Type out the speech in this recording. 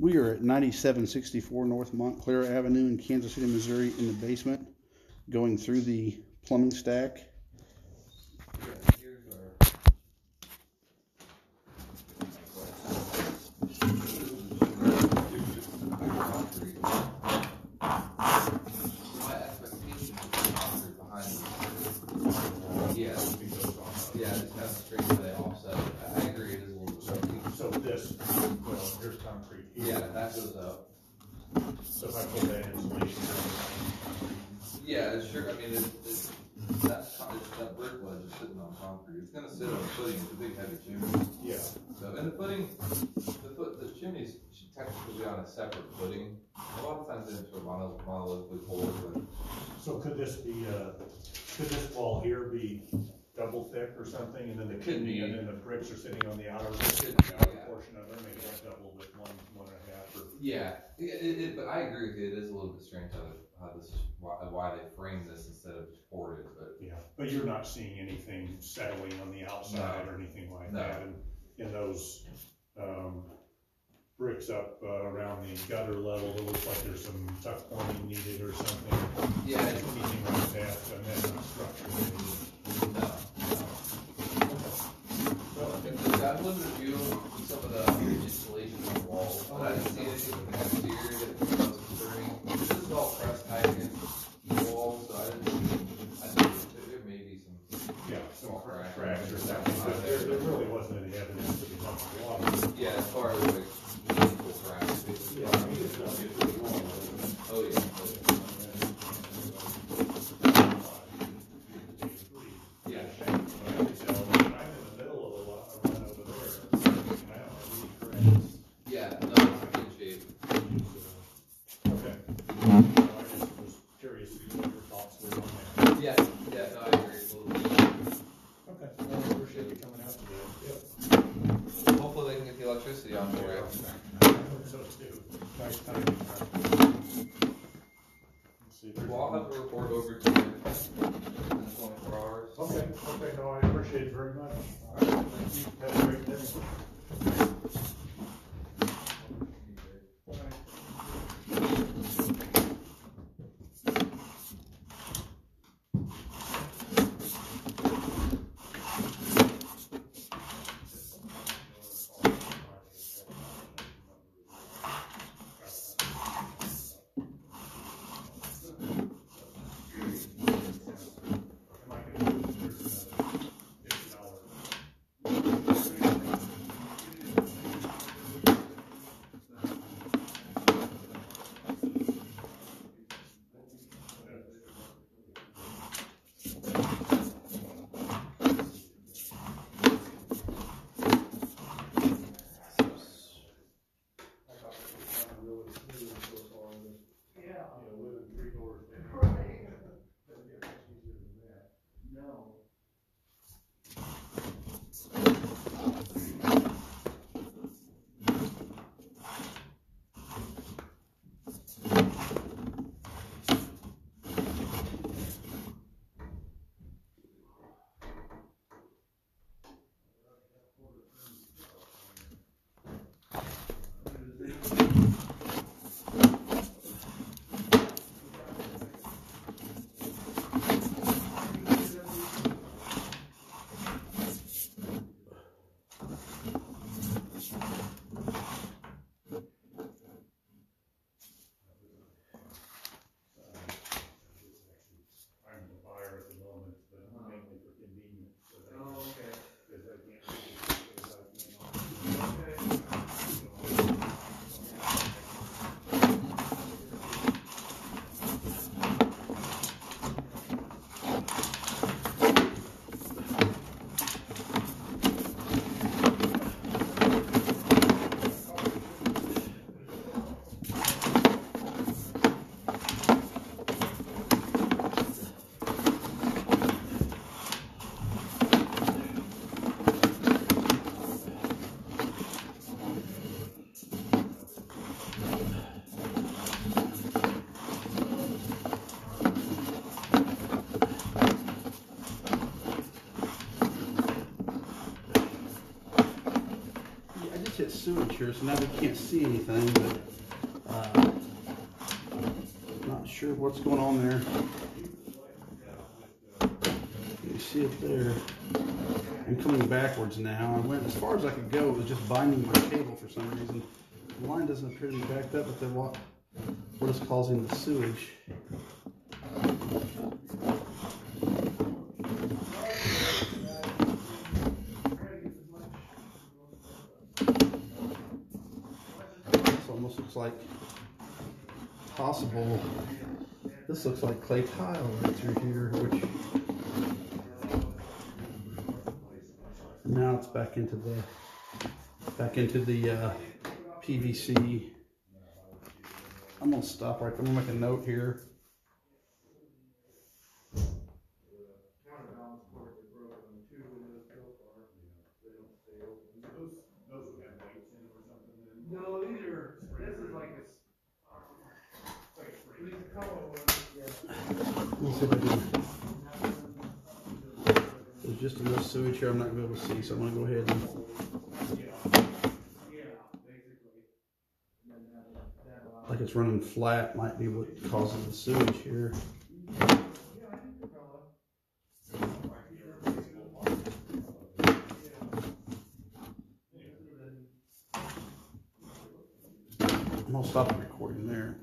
We are at ninety-seven sixty-four North Montclair Avenue in Kansas City, Missouri, in the basement, going through the plumbing stack. Here's our. My expectation is concrete behind this. Yeah, yeah, just have a straight lay offset. I I agree, it is a little bit funky. So this, well, here's concrete here. Yeah, that goes up. So if I put that insulation on, Yeah, it's sure, I mean, it, it, that, that brick ledge is sitting on concrete. It's gonna sit on a footing, it's a big heavy chimney. yeah, So, and the footing, the foot, the chimneys should technically be on a separate footing. A lot of times they're mono, monolithically poured, but so could this be, uh, could this wall here be double thick or something, and then the chimney, and then the bricks are sitting on the outer, the outer yeah. portion of it, maybe like double with one, one and a half, or, yeah, it, it, it- but I agree with you, it is a little bit strange how, how this, is- why, why they framed this instead of just poured it, but yeah. But you're not seeing anything settling on the outside or anything like No. that, and, in those, um, bricks up, uh, around the gutter level, it looks like there's some tuck pointing needed or something. yeah, Anything like that, and that's not structured. no, Well, I've limited view of some of the insulation on the walls, but I didn't see anything with the exterior that was concerning. This is all pressed tight against the wall, so I didn't, I think there, may be some, Yeah, some Small crack. cracks or something, there, there really wasn't any evidence to be dumping water. yeah, as far as like, meaningful cracks. Yeah, I mean, it's not for the wall. Oh, yeah. Yeah. So, I'm in the middle of a lot, a run over there, and I don't have any cracks. Yeah, no, it's in good shape. Okay. So I just was curious what your thoughts were on that. Yeah, yeah, I agree, a little bit. Okay, well, I appreciate you coming out today. Hopefully they can get the electricity on for you. I hope so too. Nice. Let's see there's- Well, I'll have a report over to you in twenty-four hours. Okay, okay, no, I appreciate it very much. All right, thank you. Have a great day. Here, so now we can't see anything, but, uh, not sure what's going on there. You see it there. I'm coming backwards now. I went as far as I could go. It was just binding my cable for some reason. The line doesn't appear to be backed up, but then what, what is causing the sewage? This almost looks like possible. This looks like clay tile right through here, which now it's back into the back into the uh, PVC. I'm gonna stop right there. I'm gonna make a note here. Those would have weights in them or something then. No, these are, this is like a, s- these color ones, yeah. Let's see if I. There's just enough sewage here. I'm not gonna be able to see, so I'm gonna go ahead and. Like it's running flat might be what causes the sewage here. I'm gonna stop the recording there.